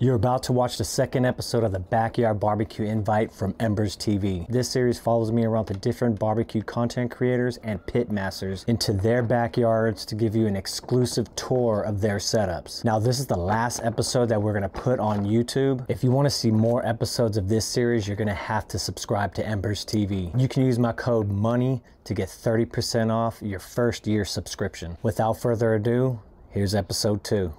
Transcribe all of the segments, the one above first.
You're about to watch the second episode of the Backyard Barbecue Invite from Embers TV. This series follows me around the different barbecue content creators and pit masters into their backyards to give you an exclusive tour of their setups. Now, this is the last episode that we're gonna put on YouTube. If you wanna see more episodes of this series, you're gonna have to subscribe to Embers TV. You can use my code MONEY to get 30% off your first year subscription. Without further ado, here's episode two.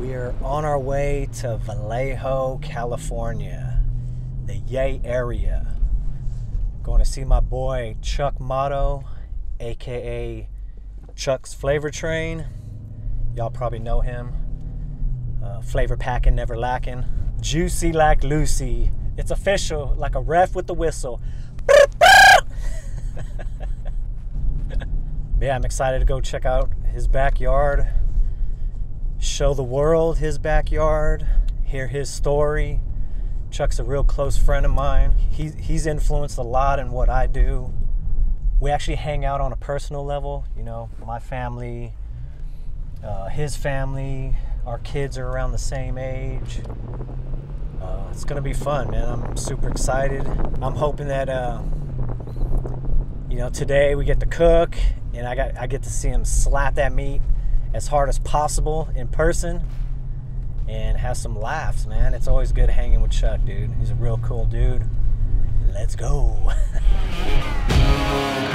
We are on our way to Vallejo, California, the Yay area. Going to see my boy Chuck Motto, aka Chuck's Flavor Train. Y'all probably know him. Uh, flavor packing, never lacking. Juicy like Lucy. It's official, like a ref with the whistle. yeah, I'm excited to go check out his backyard show the world his backyard, hear his story. Chuck's a real close friend of mine. He, he's influenced a lot in what I do. We actually hang out on a personal level, you know, my family, uh, his family, our kids are around the same age. Uh, it's gonna be fun, man. I'm super excited. I'm hoping that, uh, you know, today we get to cook and I got I get to see him slap that meat as hard as possible in person and have some laughs, man. It's always good hanging with Chuck, dude. He's a real cool dude. Let's go.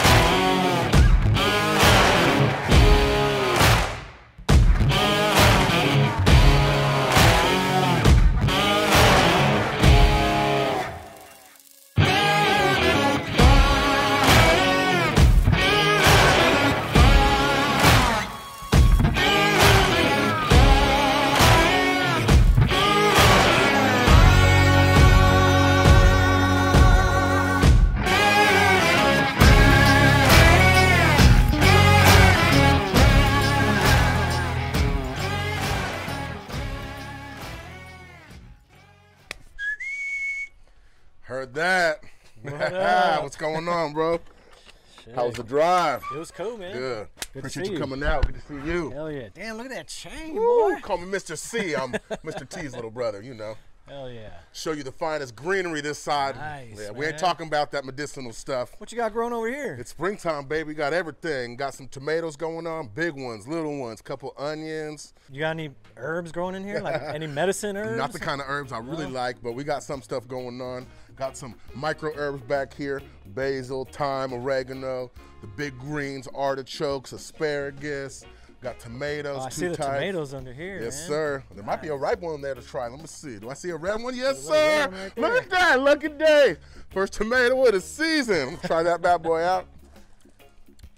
It was cool, man. Good. to Appreciate you you. coming out. Good to see you. Hell yeah. Damn, look at that chain, Woo, boy. Call me Mr. C. I'm Mr. T's little brother, you know. Hell yeah. Show you the finest greenery this side. Nice, yeah, we man. ain't talking about that medicinal stuff. What you got growing over here? It's springtime, baby. Got everything. Got some tomatoes going on, big ones, little ones, couple onions. You got any herbs growing in here? Like any medicine herbs? Not the kind of herbs I really No? like, but we got some stuff going on. Got some micro herbs back here basil, thyme, oregano, the big greens, artichokes, asparagus. Got tomatoes. Oh, I see the types. tomatoes under here. Yes, man. sir. There might be a ripe one there to try. Let me see. Do I see a red one? Yes, There's a little sir. one right Look at that. Lucky day. First tomato of the season. Let's try that bad boy out.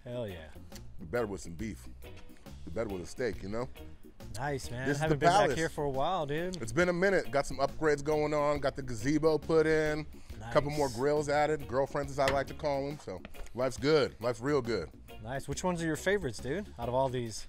Hell yeah. Be better with some beef. Be better with a steak, you know? Nice, man. This is Haven't been back here for a while, dude. It's been a minute. Got some upgrades going on. Got the gazebo put in. A couple more grills added. Girlfriends, as I like to call them. So life's good. Life's real good. Nice. Which ones are your favorites, dude? Out of all these?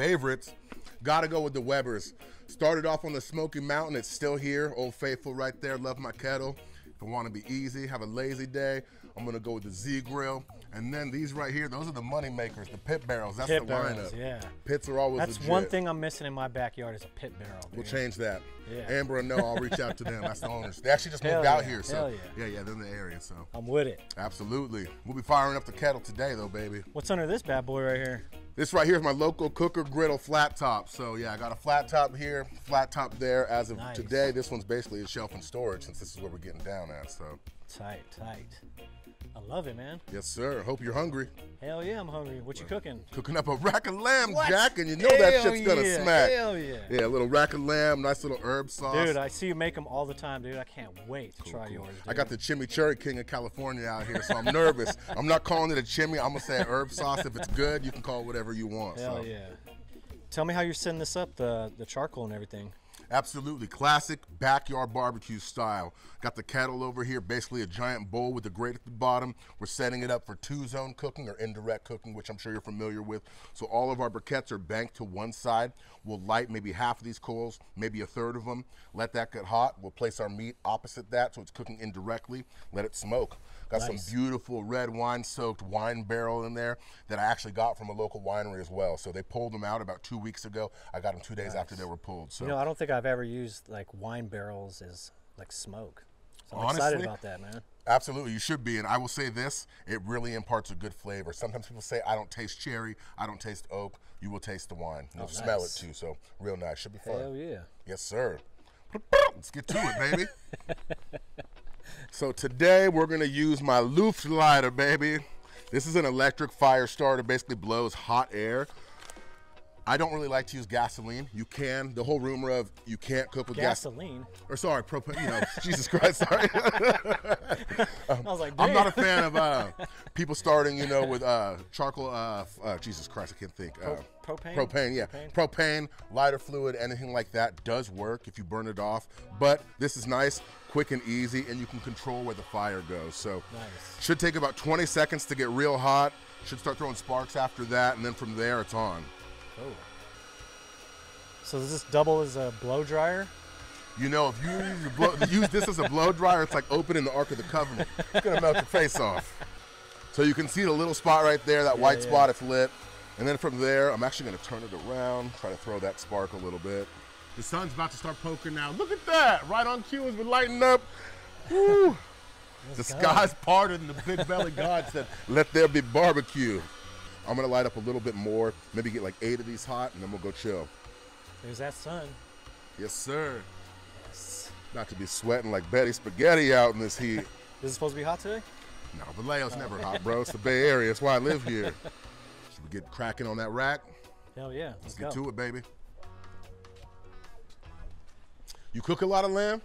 Favorites. Gotta go with the Weber's. Started off on the Smoky Mountain. It's still here. Old Faithful right there. Love my kettle. If I want to be easy, have a lazy day, I'm gonna go with the Z Grill. And then these right here, those are the money makers, the pit barrels. That's Pit the barrels, lineup. yeah. Pits are always That's legit. one thing I'm missing in my backyard is a pit barrel. We'll change that. Yeah. Amber and Noah, I'll reach out to them. That's the owners. They actually just Hell moved out here, so hell yeah. yeah, yeah, they're in the area. So I'm with it. absolutely, we'll be firing up the kettle today, though, baby. What's under this bad boy right here? This right here is my Loco Cooker griddle flat top. So yeah, I got a flat top here, flat top there. As of Nice. today, this one's basically a shelf and storage since this is where we're getting down at. So Tight, tight. I love it, man. yes, sir. Hope you're hungry. Hell yeah, I'm hungry. What you cooking? Cooking up a rack of lamb, What? Jack, and you know that shit's gonna yeah, smack. Hell yeah. Yeah, a little rack of lamb, nice little herb sauce. Dude, I see you make them all the time, dude. I can't wait to try yours. Dude. I got the chimichurri king of California out here, so I'm nervous. I'm not calling it a chimney. I'm gonna say herb sauce. If it's good, you can call it whatever you want. Hell so. yeah. Tell me how you're setting this up, the the charcoal and everything. Absolutely. Classic backyard barbecue style. Got the kettle over here, basically a giant bowl with a grate at the bottom. We're setting it up for two zone cooking or indirect cooking, which I'm sure you're familiar with. So all of our briquettes are banked to one side. We'll light maybe half of these coals, maybe a third of them. Let that get hot. We'll place our meat opposite that so it's cooking indirectly. Let it smoke. Got Nice. some beautiful red wine soaked wine barrel in there that I actually got from a local winery as well. So they pulled them out about two weeks ago. I got them two days after they were pulled. So You know, I don't think I've ever used like wine barrels as like smoke. So I'm excited Honestly? about that, man. Absolutely, you should be. And I will say this: it really imparts a good flavor. Sometimes people say, "I don't taste cherry, I don't taste oak." You will taste the wine. Oh, You'll smell it too. So real nice. Should be fun. Hell yeah. Yes, sir. Let's get to it, baby. so today we're gonna use my Looftlighter, baby. This is an electric fire starter. Basically blows hot air. I don't really like to use gasoline. You can. The whole rumor of you can't cook with gas Gasoline. or sorry, propane. You know, Jesus Christ, sorry. I was like, I'm not a fan of uh, people starting, you know, with uh, charcoal. Uh, uh, Jesus Christ, I can't think. Uh, propane? Propane, yeah. Propane? Propane, lighter fluid, anything like that does work if you burn it off. But this is nice, quick and easy, and you can control where the fire goes. So Nice. should take about 20 seconds to get real hot. Should start throwing sparks after that, and then from there it's on. Oh. So does this double as a blow dryer? You know, if you use, blow, use this as a blow dryer, it's like opening the Ark of the Covenant. It's gonna melt your face off. So you can see the little spot right there, that white yeah. spot, it's lit. And then from there, I'm actually gonna turn it around, try to throw that spark a little bit. The sun's about to start poking now. Look at that, right on cue as we're lighting up. Woo. The skies parted and the big belly God said, let there be barbecue. I'm gonna light up a little bit more, maybe get like eight of these hot, and then we'll go chill. There's that sun. Yes, sir. Yes. Not to be sweating like Betty Spaghetti out in this heat. Is it supposed to be hot today? No, Vallejo's oh. never hot, bro. It's the Bay Area. That's why I live here. Should we get cracking on that rack? Hell yeah. Let's Let's go. get to it, baby. You cook a lot of lamb?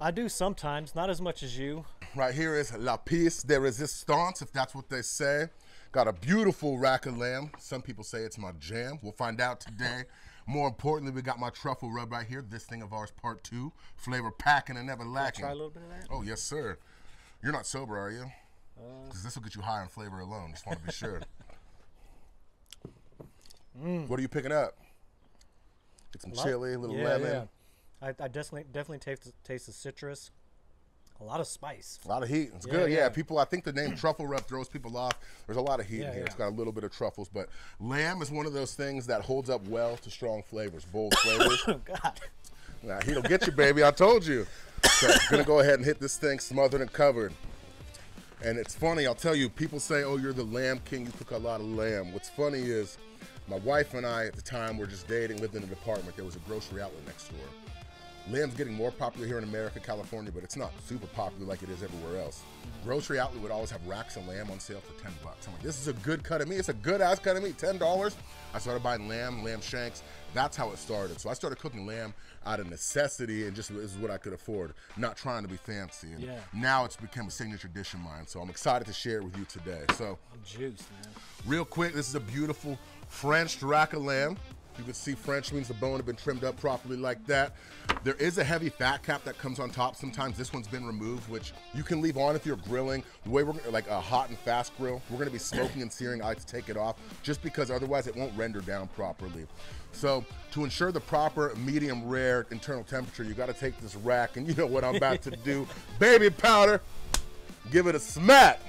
I do sometimes, not as much as you. Right here is La Piece de Resistance, if that's what they say. Got a beautiful rack of lamb. Some people say it's my jam. We'll find out today. More importantly, we got my truffle rub right here. This thing of ours, part two. Flavor packing and never lacking. Try a little bit of that. Oh, yes, sir. You're not sober, are you? Uh, because this will get you high on flavor alone. Just want to be sure. Mm. What are you picking up? Get some chili, a little yeah, lemon, Yeah. I, I definitely definitely taste taste the citrus. A lot of spice. a lot of heat. It's Yeah, good. Yeah. yeah. people. I think the name truffle rub throws people off. There's a lot of heat Yeah, in here. It's got a little bit of truffles, but lamb is one of those things that holds up well to strong flavors, bold flavors. Oh God. Nah, he'll get you, baby. I told you. So I'm gonna go ahead and hit this thing smothered and covered. And it's funny, I'll tell you, people say, oh, you're the lamb king, you cook a lot of lamb. What's funny is my wife and I at the time were just dating, lived in an apartment. There was a grocery outlet next door. Lamb's getting more popular here in America, California, but it's not super popular like it is everywhere else. Grocery outlet would always have racks of lamb on sale for 10 bucks. I'm like, this is a good cut of meat. It's a good ass cut of meat, $10. I started buying lamb, lamb shanks. That's how it started. So I started cooking lamb out of necessity and just this is what I could afford, not trying to be fancy. And Yeah. now it's become a signature dish of mine. So I'm excited to share it with you today. So I'm juiced, man. Real quick, this is a beautiful French rack of lamb. You can see French means the bone had been trimmed up properly like that. There is a heavy fat cap that comes on top. Sometimes this one's been removed, which you can leave on if you're grilling. The way we're like a hot and fast grill, we're gonna be smoking and searing. I like to take it off just because otherwise it won't render down properly. So to ensure the proper medium rare internal temperature, you gotta take this rack and you know what I'm about to do. Baby powder, give it a smack.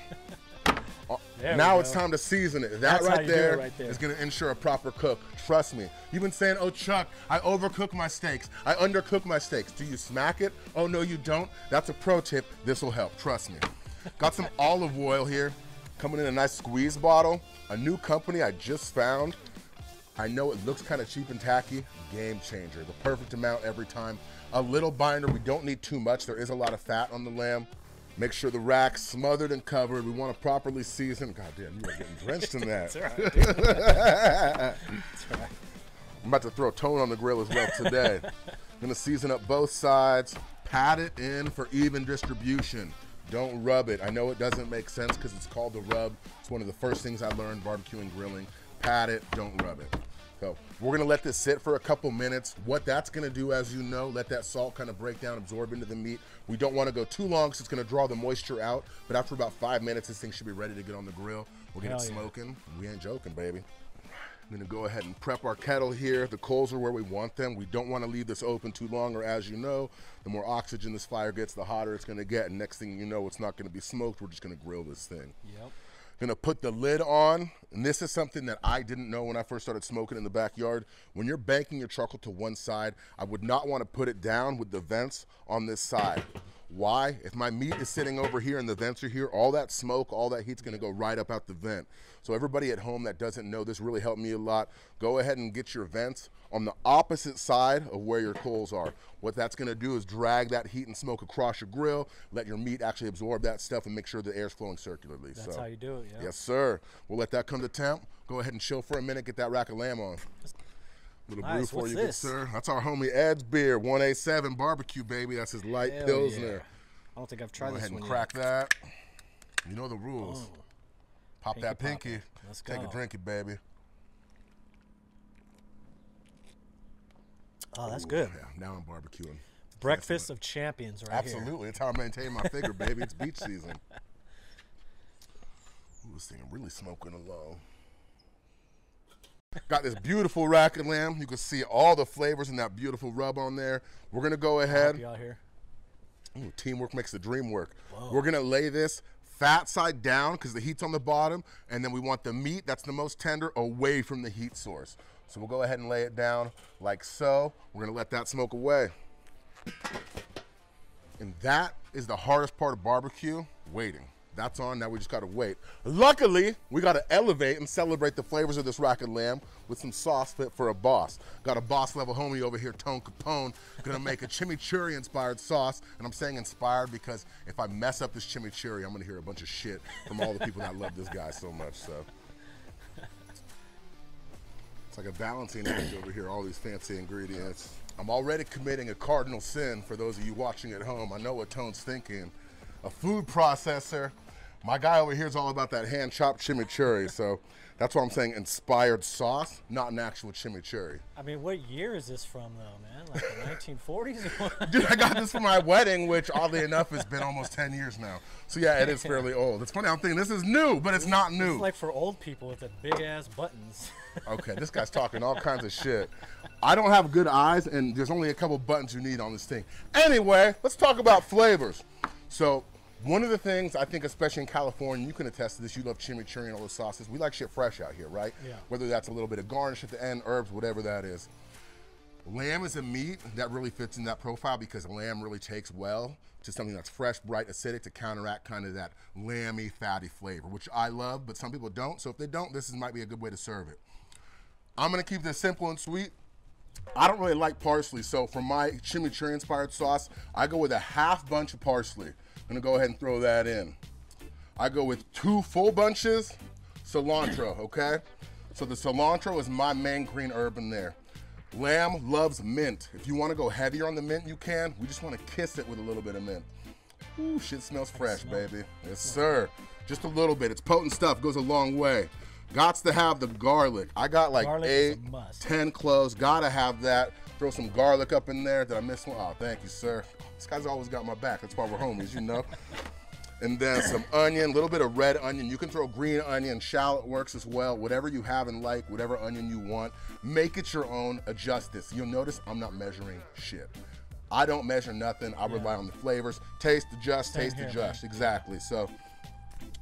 There now it's time to season it. That That's right do it right there. is going to ensure a proper cook. Trust me. You've been saying, "Oh, Chuck, I overcook my steaks. I undercook my steaks." Do you smack it? Oh no, you don't. That's a pro tip. This will help. Trust me. Got some olive oil here, coming in a nice squeeze bottle. A new company I just found. I know it looks kind of cheap and tacky. Game changer. The perfect amount every time. A little binder. We don't need too much. There is a lot of fat on the lamb. Make sure the rack's smothered and covered. We want to properly season. God damn, you are getting drenched in that. It's all right, dude. It's all right. I'm about to throw tone on the grill as well today. I'm Gonna season up both sides, pat it in for even distribution. Don't rub it. I know it doesn't make sense because it's called the rub. It's one of the first things I learned barbecuing, grilling. Pat it, don't rub it. So we're gonna let this sit for a couple minutes. What that's gonna do, as you know, let that salt kind of break down, absorb into the meat. We don't wanna go too long because it's gonna draw the moisture out. But after about five minutes, this thing should be ready to get on the grill. We're gonna Hell get yeah. smoking. We ain't joking, baby. I'm gonna go ahead and prep our kettle here. The coals are where we want them. We don't wanna leave this open too long, or as you know, the more oxygen this fire gets, the hotter it's gonna get. And next thing you know, it's not gonna be smoked. We're just gonna grill this thing. Yep. Gonna put the lid on, and this is something that I didn't know when I first started smoking in the backyard. When you're banking your charcoal to one side, I would not want to put it down with the vents on this side. Why? If my meat is sitting over here and the vents are here, all that smoke, all that heat's gonna go right up out the vent. So everybody at home that doesn't know, this really helped me a lot. Go ahead and get your vents on the opposite side of where your coals are. What that's gonna do is drag that heat and smoke across your grill, let your meat actually absorb that stuff and make sure the air's flowing circularly. That's so, how you do it. Yeah. Yes, sir. We'll let that come to temp. Go ahead and chill for a minute, get that rack of lamb on. Little brew for What's you, good sir. That's our homie Ed's beer, 187 barbecue, baby. That's his light Hell pilsner. yeah. I don't think I've tried this. one. Go ahead and crack that. You know the rules. Oh. Pop Pinky that pinky. it. Let's Take go. a drink, it, baby. Oh, that's good. Yeah, now I'm barbecuing. Breakfast of champions, right here. Absolutely. It's how I maintain my figure, baby. It's beach season. Ooh, this thing really smoking along. Got this beautiful rack of lamb. You can see all the flavors and that beautiful rub on there. We're gonna go ahead. Here. Ooh, teamwork makes the dream work. We're gonna lay this fat side down because the heat's on the bottom, and then we want the meat that's the most tender away from the heat source. So we'll go ahead and lay it down like so. We're gonna let that smoke away. And that is the hardest part of barbecue, waiting. That's on, now we just gotta wait. Luckily, we gotta elevate and celebrate the flavors of this rack of lamb with some sauce fit for a boss. Got a boss level homie over here, Tone Capone, gonna make a chimichurri inspired sauce. And I'm saying inspired because if I mess up this chimichurri, I'm gonna hear a bunch of shit from all the people that love this guy so much, so. It's like a balancing act over here, all these fancy ingredients. I'm already committing a cardinal sin for those of you watching at home. I know what Tone's thinking. A food processor. My guy over here is all about that hand chopped chimichurri, so that's why I'm saying inspired sauce, not an actual chimichurri. I mean, what year is this from, though, man? Like the 1940s? Dude, I got this for my wedding, which oddly enough has been almost 10 years now. So yeah, it is fairly old. It's funny, I'm thinking this is new, but it's not new. It's like for old people with the big ass buttons. Okay, this guy's talking all kinds of shit. I don't have good eyes, and there's only a couple buttons you need on this thing. Anyway, let's talk about flavors. So, one of the things I think, especially in California, you can attest to this. You love chimichurri and all the sauces. We like shit fresh out here, right? Yeah. Whether that's a little bit of garnish at the end, herbs, whatever that is. Lamb is a meat that really fits in that profile because lamb really takes well to something that's fresh, bright, acidic to counteract kind of that lamby, fatty flavor, which I love, but some people don't. So if they don't, this is, might be a good way to serve it. I'm gonna keep this simple and sweet. I don't really like parsley, so for my chimichurri inspired sauce, I go with a half bunch of parsley. I'm gonna go ahead and throw that in. I go with two full bunches cilantro, okay? So the cilantro is my main green herb in there. Lamb loves mint. If you wanna go heavier on the mint, you can. We just wanna kiss it with a little bit of mint. Ooh, shit smells fresh, baby. Yes, sir. Just a little bit. It's potent stuff, goes a long way. Gots to have the garlic. I got like Garlic a 10 cloves. Gotta have that. Throw some garlic up in there. Did I miss one? Oh, thank you, sir. This guy's always got my back. That's why we're homies, you know. And then some onion, a little bit of red onion. You can throw green onion, shallot works as well. Whatever you have and like, whatever onion you want, make it your own. Adjust this. You'll notice I'm not measuring shit. I don't measure nothing. I rely on the flavors. Taste, adjust, Same taste, here, adjust. Exactly. So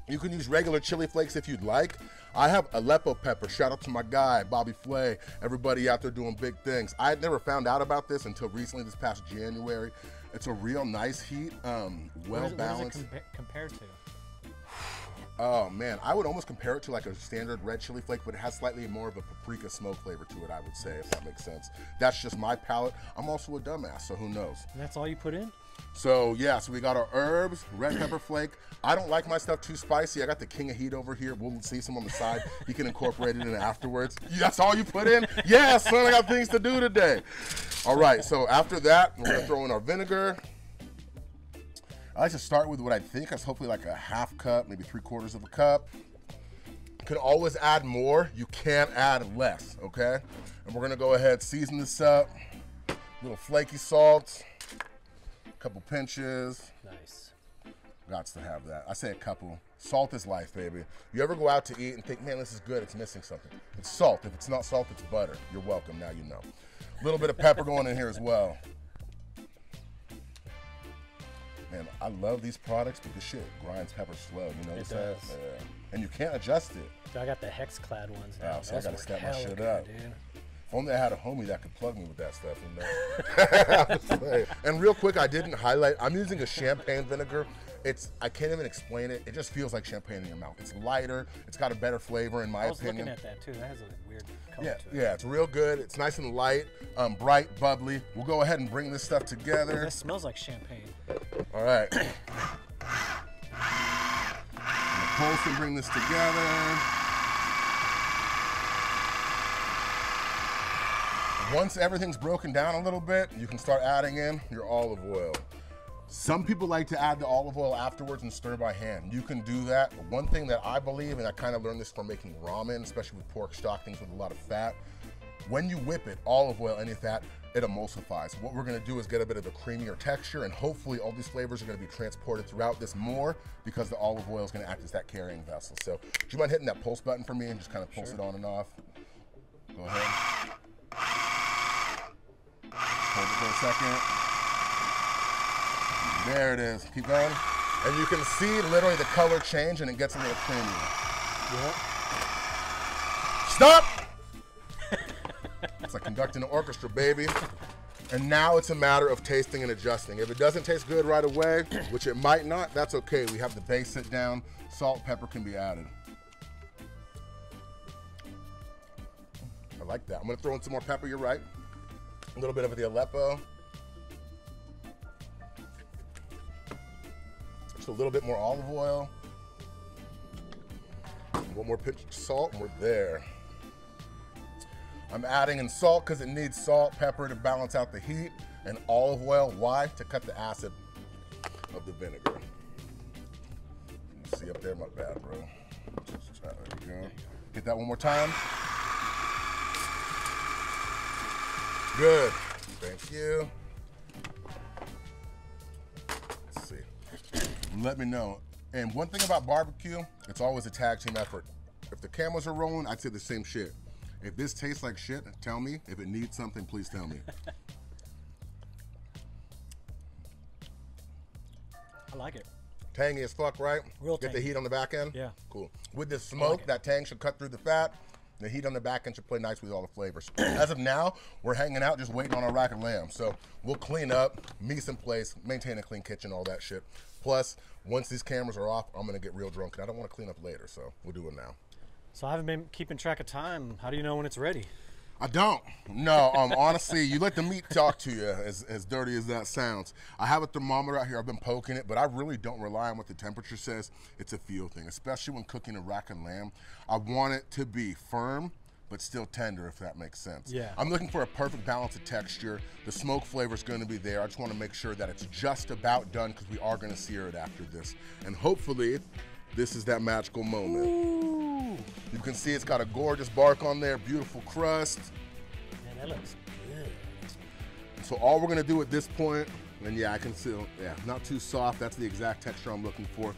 you can use regular chili flakes if you'd like. I have Aleppo pepper. Shout out to my guy, Bobby Flay. Everybody out there doing big things. I had never found out about this until recently, this past January. It's a real nice heat, um, well What is, what is it balanced. compa- compared to? Oh man, I would almost compare it to like a standard red chili flake, but it has slightly more of a paprika smoke flavor to it. I would say, if that makes sense. That's just my palate. I'm also a dumbass, so who knows? And that's all you put in? So yeah, so we got our herbs, red pepper flake. I don't like my stuff too spicy. I got the king of heat over here. We'll see some on the side. You can incorporate it in afterwards. That's all you put in? Yeah, son, I got things to do today. All right, so after that, we're gonna throw in our vinegar. I like to start with what I think is hopefully like a half cup, maybe three quarters of a cup. You can always add more. You can't add less, okay? And we're gonna go ahead, season this up. Little flaky salt, a couple pinches. Nice. Gots to have that. I say a couple. Salt is life, baby. You ever go out to eat and think, man, this is good, it's missing something. It's salt. If it's not salt, it's butter. You're welcome, now you know. A little bit of pepper going in here as well. I love these products, but this shit grinds pepper slow. You notice that? does. Yeah. And you can't adjust it. So I got the HexClad ones now. Wow, so I gotta step my shit good, up. dude. If only I had a homie that could plug me with that stuff, you know. I'm saying. and real quick, I didn't highlight. I'm using a champagne vinegar. It's I can't even explain it. It just feels like champagne in your mouth. It's lighter. It's got a better flavor in my I was opinion. looking at that too. That has a weird color yeah, to it. yeah, it's real good. It's nice and light, um, bright, bubbly. We'll go ahead and bring this stuff together. That smells like champagne. All right. Pulse and bring this together. Once everything's broken down a little bit, you can start adding in your olive oil. Some people like to add the olive oil afterwards and stir by hand. You can do that. One thing that I believe, and I kind of learned this from making ramen, especially with pork stock, things with a lot of fat, when you whip it, olive oil, any fat, it emulsifies. What we're gonna do is get a bit of a creamier texture and hopefully all these flavors are gonna be transported throughout this more because the olive oil is gonna act as that carrying vessel. So do you mind hitting that pulse button for me and just kind of pulse it on and off? Go ahead. Hold it for a second. There it is. Keep going. And you can see literally the color change and it gets a little creamier. Yep. Stop! It's like conducting an orchestra, baby. And now it's a matter of tasting and adjusting. If it doesn't taste good right away, which it might not, that's okay. We have the base sit down. Salt, pepper can be added. I like that. I'm gonna throw in some more pepper, you're right. A little bit of the Aleppo. Just a little bit more olive oil. One more pinch of salt and we're there. I'm adding in salt because it needs salt, pepper to balance out the heat, and olive oil. Why? To cut the acid of the vinegar. See up there, my bad, bro. There we go. Hit that one more time. Good. Thank you. Let's see. Let me know. And one thing about barbecue, it's always a tag team effort. If the cameras are rolling, I'd say the same shit. If this tastes like shit, tell me. If it needs something, please tell me. I like it. Tangy as fuck, right? Real Get the heat on the back end? Yeah. Cool. With the smoke, it. that tang should cut through the fat. The heat on the back end should play nice with all the flavors. As of now, we're hanging out just waiting on our rack of lamb. So we'll clean up, mise en place, maintain a clean kitchen, all that shit. Plus, once these cameras are off, I'm gonna get real drunk and I don't wanna clean up later, so we'll do it now. So I haven't been keeping track of time. How do you know when it's ready? I don't. No, um, honestly, you let the meat talk to you, as, as dirty as that sounds. I have a thermometer out here. I've been poking it, but I really don't rely on what the temperature says. It's a feel thing, especially when cooking a rack and lamb. I want it to be firm, but still tender, if that makes sense. Yeah. I'm looking for a perfect balance of texture. The smoke flavor is going to be there. I just want to make sure that it's just about done because we are going to sear it after this. And hopefully, this is that magical moment. Ooh, You can see it's got a gorgeous bark on there, beautiful crust. man, that looks good. So all we're gonna do at this point, and yeah, I can see, yeah, not too soft. That's the exact texture I'm looking for.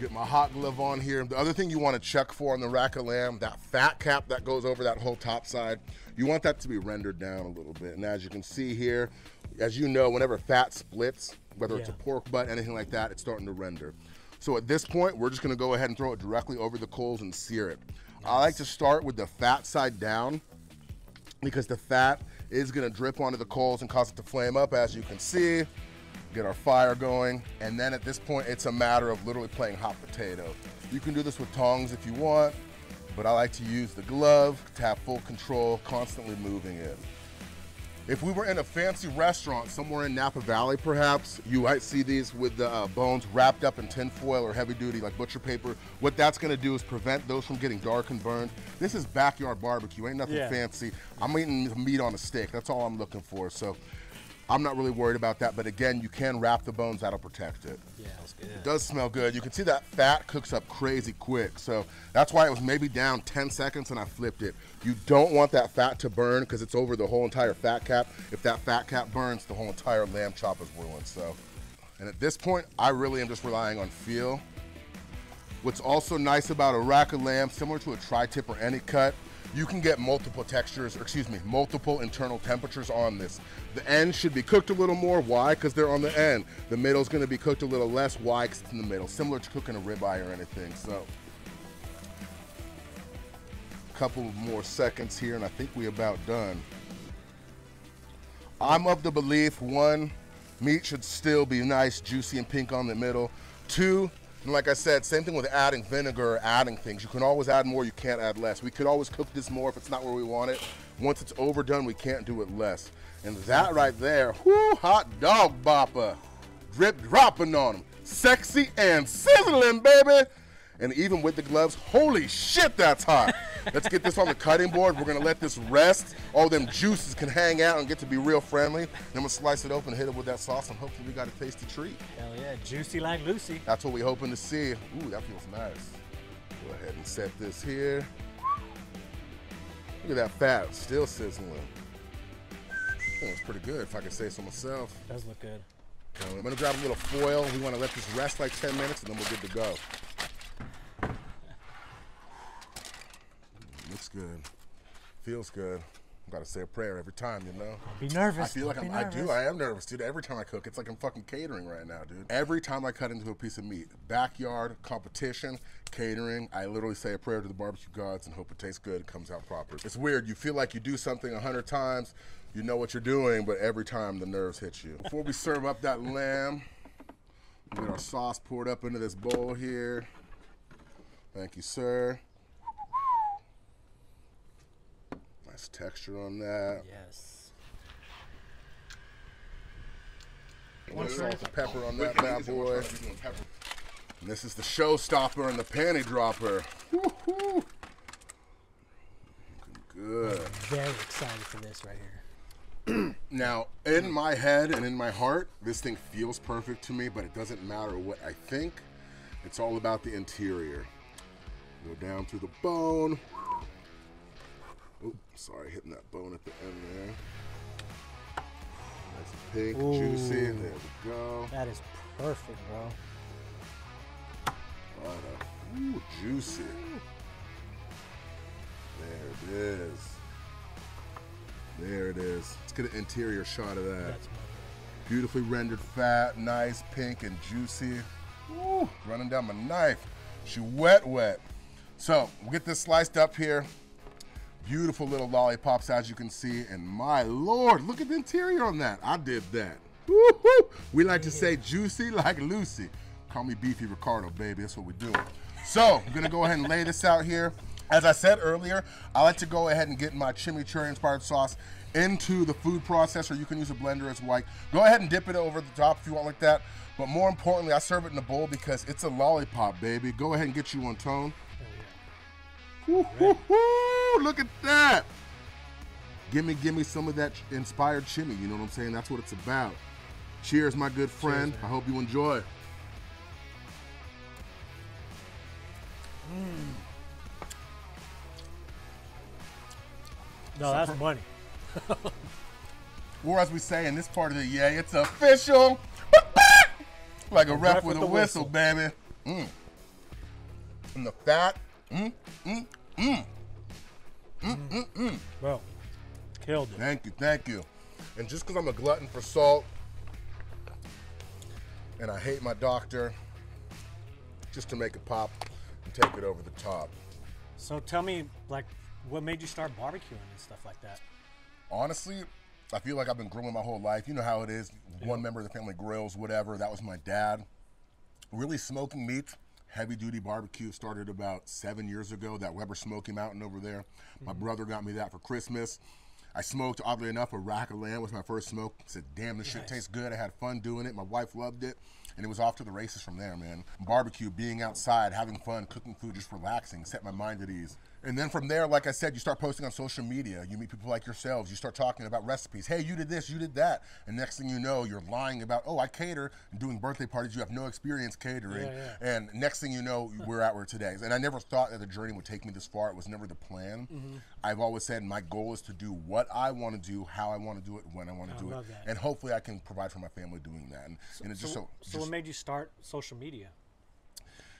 Get my hot glove on here. The other thing you wanna check for on the rack of lamb, that fat cap that goes over that whole top side, you want that to be rendered down a little bit. And as you can see here, as you know, whenever fat splits, whether it's a pork butt, anything like that, it's starting to render. So at this point, we're just gonna go ahead and throw it directly over the coals and sear it. I like to start with the fat side down because the fat is gonna drip onto the coals and cause it to flame up as you can see. Get our fire going, and then at this point, it's a matter of literally playing hot potato. You can do this with tongs if you want, but I like to use the glove to have full control, constantly moving it. If we were in a fancy restaurant somewhere in Napa Valley, perhaps, you might see these with the uh, bones wrapped up in tin foil or heavy duty like butcher paper. What that's gonna do is prevent those from getting dark and burned. This is backyard barbecue, ain't nothing Yeah. fancy. I'm eating meat on a stick, that's all I'm looking for. So I'm not really worried about that, but again, you can wrap the bones, that'll protect it. Yeah. It does smell good. You can see that fat cooks up crazy quick. So that's why it was maybe down 10 seconds and I flipped it. You don't want that fat to burn because it's over the whole entire fat cap. If that fat cap burns, the whole entire lamb chop is ruined. So, and at this point, I really am just relying on feel. What's also nice about a rack of lamb, similar to a tri-tip or any cut, you can get multiple textures, or excuse me, multiple internal temperatures on this. The end should be cooked a little more. Why? Because they're on the end. The middle's gonna be cooked a little less. Why? Because it's in the middle. Similar to cooking a ribeye or anything. So, a couple more seconds here, and I think we about done. I'm of the belief, one, meat should still be nice, juicy, and pink on the middle. Two, and like I said, same thing with adding vinegar adding things. You can always add more, you can't add less. We could always cook this more if it's not where we want it. Once it's overdone, we can't do it less. And that right there, whoo, hot dog bopper. Drip dropping on them. Sexy and sizzling, baby. And even with the gloves, holy shit, that's hot. Let's get this on the cutting board. We're gonna let this rest. All them juices can hang out and get to be real friendly. Then we'll slice it open, hit it with that sauce, and hopefully we got a tasty treat. Hell yeah, juicy like Lucy. That's what we're hoping to see. Ooh, that feels nice. Go ahead and set this here. Look at that fat, still sizzling. That looks pretty good, if I can say so myself. Does look good. I'm gonna grab a little foil. We wanna let this rest like 10 minutes, and then we're good to go. Looks good. Feels good. I Gotta say a prayer every time, you know? Be nervous. I feel like I'm, I do. I am nervous, dude. Every time I cook, it's like I'm fucking catering right now, dude. Every time I cut into a piece of meat, backyard competition, catering, I literally say a prayer to the barbecue gods and hope it tastes good. It comes out proper. It's weird. You feel like you do something a hundred times, you know what you're doing, but every time the nerves hit you. Before we serve up that lamb, we get our sauce poured up into this bowl here. Thank you, sir. Nice texture on that. Yes. A little salt and pepper on that bad boy. And this is the showstopper and the panty dropper. Woo-hoo. Looking Good. Very excited for this right here. Now, in my head and in my heart, this thing feels perfect to me, but it doesn't matter what I think. It's all about the interior. Go down through the bone. Sorry, hitting that bone at the end there. Nice and pink, juicy. Ooh. There we go. That is perfect, bro. Butter. Ooh, juicy. There it is. There it is. Let's get an interior shot of that. That's Beautifully rendered fat, nice, pink, and juicy. Ooh, running down my knife. She wet, wet. So we'll get this sliced up here. Beautiful little lollipops, as you can see. And my lord, look at the interior on that. I did that. Woo-hoo. We like to say juicy like Lucy. Call me Beefy Ricardo, baby. That's what we do. So I'm gonna go ahead and lay this out here. As I said earlier, I like to go ahead and get my chimichurri inspired sauce into the food processor. You can use a blender as well. Go ahead and dip it over the top if you want like that. But more importantly, I serve it in a bowl because it's a lollipop, baby. Go ahead and get you one, Tone. Look at that. Give me, give me some of that inspired chimney. You know what I'm saying? That's what it's about. Cheers, my good friend. man. I hope you enjoy. No, that's money. Or as we say in this part of the yeah, it's official. like a ref with a whistle, baby. Mm. And the fat. Mm, mm, mm. Bro, killed it. Thank you, thank you. And just because I'm a glutton for salt, and I hate my doctor, just to make it pop and take it over the top. So tell me, like, what made you start barbecuing and stuff like that? honestly, I feel like I've been grilling my whole life. You know how it is. One member of the family grills, whatever. That was my dad. Really smoking meat, heavy duty barbecue started about seven years ago. That Weber Smoky Mountain over there. My mm-hmm. brother got me that for Christmas. I smoked, oddly enough, a rack of lamb was my first smoke. said, damn, this shit tastes good. I had fun doing it. My wife loved it. And it was off to the races from there, man. Barbecue, being outside, having fun, cooking food, just relaxing, set my mind at ease. And then from there, like I said, you start posting on social media. You meet people like yourselves. You start talking about recipes. Hey, you did this, you did that. And next thing you know, you're lying about, oh, I cater and doing birthday parties. You have no experience catering. Yeah, And next thing you know, we're at where today. And I never thought that the journey would take me this far. It was never the plan. Mm-hmm. I've always said my goal is to do what I want to do, how I want to do it, when I want to do it. that. And hopefully I can provide for my family doing that. And, and it's So, just so, so just- what made you start social media?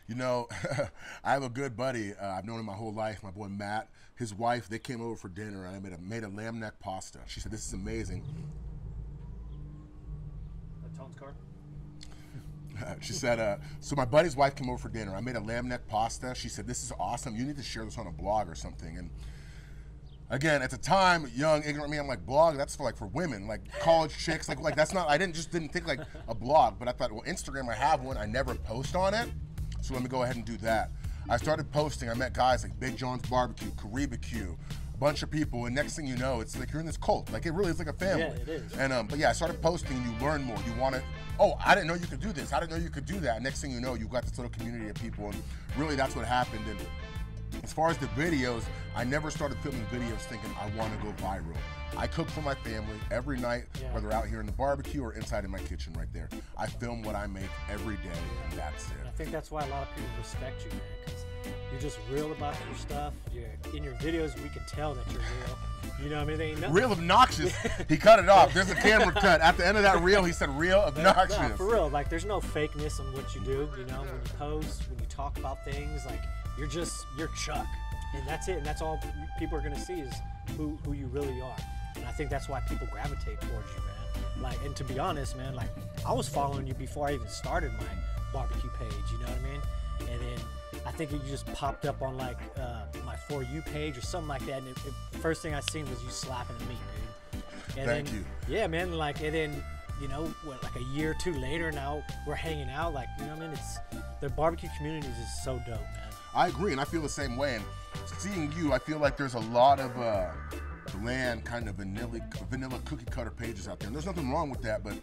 You know, I have a good buddy. Uh, I've known him my whole life. My boy Matt, his wife. They came over for dinner, and I made a made a lamb neck pasta. She said, "This is amazing." A Tone's card? she said, uh, "So my buddy's wife came over for dinner. I made a lamb neck pasta. She said, "This is awesome. You need to share this on a blog or something." And again, at the time, young, ignorant me, I'm like, blog, that's for like for women, like college chicks, like like that's not. I didn't just didn't think like a blog, but I thought, well, Instagram, I have one. I never post on it, so let me go ahead and do that. I started posting. I met guys like Big John's Barbecue, Caribecue, a bunch of people, and next thing you know, it's like you're in this cult. Like it really is like a family. Yeah, it is. And um, but yeah, I started posting. You learn more. You want to. Oh, I didn't know you could do this. I didn't know you could do that. Next thing you know, you've got this little community of people, and really that's what happened. And as far as the videos, I never started filming videos thinking I want to go viral. I cook for my family every night, Yeah. whether out here in the barbecue or inside in my kitchen right there. I film what I make every day, and that's it. I think that's why a lot of people respect you, man, because you're just real about your stuff. You're in your videos. We can tell that you're real. You know what I mean? There ain't nothing. Real obnoxious. he cut it off. There's a camera cut. At the end of that reel, he said real obnoxious. No, for real. Like, there's no fakeness in what you do. You know, when you post, when you talk about things, like you're just you're Chuck, and that's it. And that's all people are gonna see is who who you really are. And I think that's why people gravitate towards you, man. Like, and to be honest, man, like I was following you before I even started my barbecue page. You know what I mean? And then I think you just popped up on like uh, my for you page or something like that. And it, it, the first thing I seen was you slapping the meat, dude. And Thank then, you. Yeah, man. Like, and then you know, what, like a year or two later, now we're hanging out. Like, you know what I mean? It's the barbecue community is just so dope, man. I agree, and I feel the same way. And seeing you, I feel like there's a lot of uh, bland, kind of vanilla, vanilla cookie cutter pages out there. And there's nothing wrong with that, but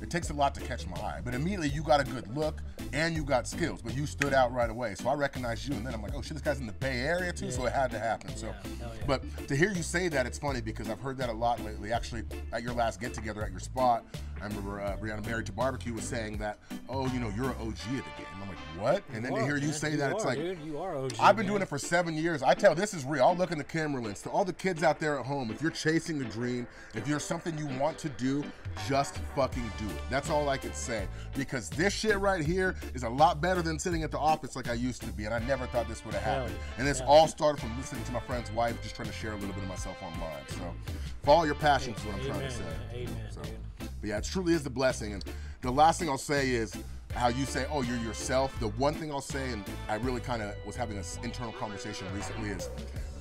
it takes a lot to catch my eye. But immediately you got a good look and you got skills, but you stood out right away. So I recognized you, and then I'm like, oh shit, this guy's in the Bay Area too, so it had to happen. So, Yeah, yeah. but to hear you say that, it's funny because I've heard that a lot lately. Actually, at your last get together at your spot, I remember uh, Brianna Married to Barbecue was saying that, oh, you know, you're an OG of the game. I'm like, what? And then to are, hear you man. say that, it's are, like, dude, you are OG. I've been man. doing it for seven years. I tell this is real. I'll look in the camera lens to all the kids out there at home. If you're chasing a dream, if you're something you want to do, just fucking do it. That's all I can say. Because this shit right here is a lot better than sitting at the office like I used to be. And I never thought this would have happened. yeah. And this Yeah. all started from listening to my friend's wife, just trying to share a little bit of myself online. So follow your passions is what I'm trying to say. Amen, So, but yeah, it truly is the blessing. And the last thing I'll say is how you say, oh, you're yourself. The one thing I'll say, and I really kind of was having this internal conversation recently, is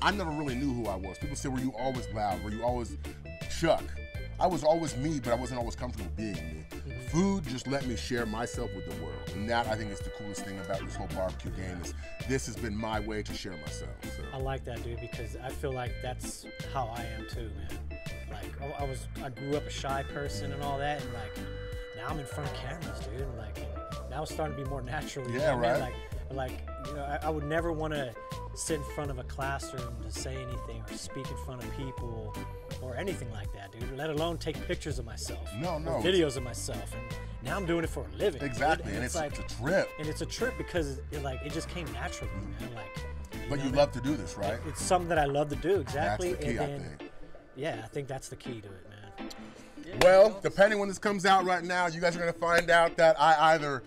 I never really knew who I was. People say, were you always loud? Were you always Chuck? I was always me, but I wasn't always comfortable being me. Mm-hmm. Food just let me share myself with the world. And that I think is the coolest thing about this whole barbecue game is this has been my way to share myself. So. I like that, dude, because I feel like that's how I am too, man. Like I, I was, I grew up a shy person and all that, and like now I'm in front of cameras, dude. And like and now it's starting to be more natural. Yeah, know I mean? Like, like you know, I, I would never want to sit in front of a classroom to say anything or speak in front of people or anything like that, dude. Let alone take pictures of myself. No, no. videos of myself. And now I'm doing it for a living. Exactly, and it's, like, a trip. and it's a trip because it, like it just came naturally, man. Mm-hmm. Like. But know you what I love to do this, right? it's something that I love to do exactly. That's the key, and I think. yeah, I think that's the key to it, man. Well, depending when this comes out right now, you guys are going to find out that I either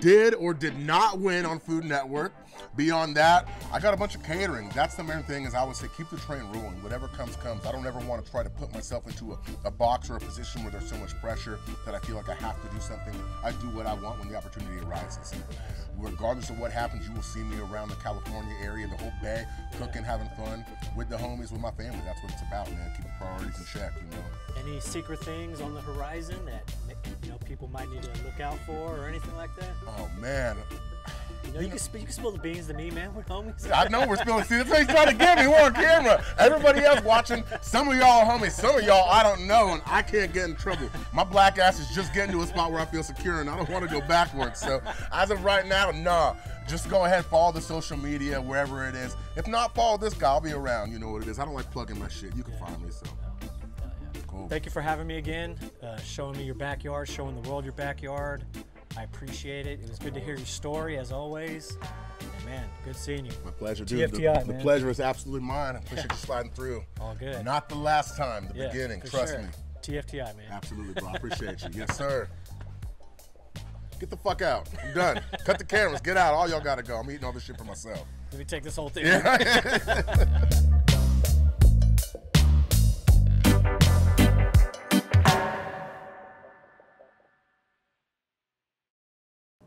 did or did not win on Food Network. Beyond that, I got a bunch of catering. That's the main thing is I would say keep the train rolling. Whatever comes, comes. I don't ever want to try to put myself into a, a box or a position where there's so much pressure that I feel like I have to do something. I do what I want when the opportunity arises. Regardless of what happens, you will see me around the California area, the whole bay, cooking, having fun with the homies, with my family. That's what it's about, man. Keep the priorities in check, you know. Any secret things on the horizon that you know people might need to look out for or anything like that? Oh man, You know, you, can, sp- you can spill the beans to me, man. We're homies. I know we're spilling. See, that's what he's trying to get me. We're on camera. Everybody else watching. Some of y'all are homies. Some of y'all I don't know, and I can't get in trouble. My black ass is just getting to a spot where I feel secure, and I don't want to go backwards. So as of right now, nah. Just go ahead, follow the social media wherever it is. If not, follow this guy. I'll be around. You know what it is. I don't like plugging my shit. You can find me. So cool. Thank you for having me again, uh, showing me your backyard, showing the world your backyard. I appreciate it. It was good to hear your story as always. And man, good seeing you. My pleasure, dude. The, TFTI, the man. pleasure is absolutely mine. I appreciate you sliding through. All good. Not the last time. The Yeah, beginning. Trust sure. me. TFTI, man. Absolutely, bro. I appreciate you. Yes, sir. Get the fuck out. I'm done. Cut the cameras. Get out. All y'all gotta go. I'm eating all this shit for myself. Let me take this whole thing.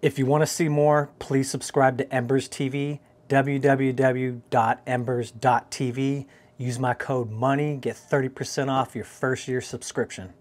If you want to see more, please subscribe to Embers TV, www.embers.tv. Use my code MONEY, get 30% off your first year subscription.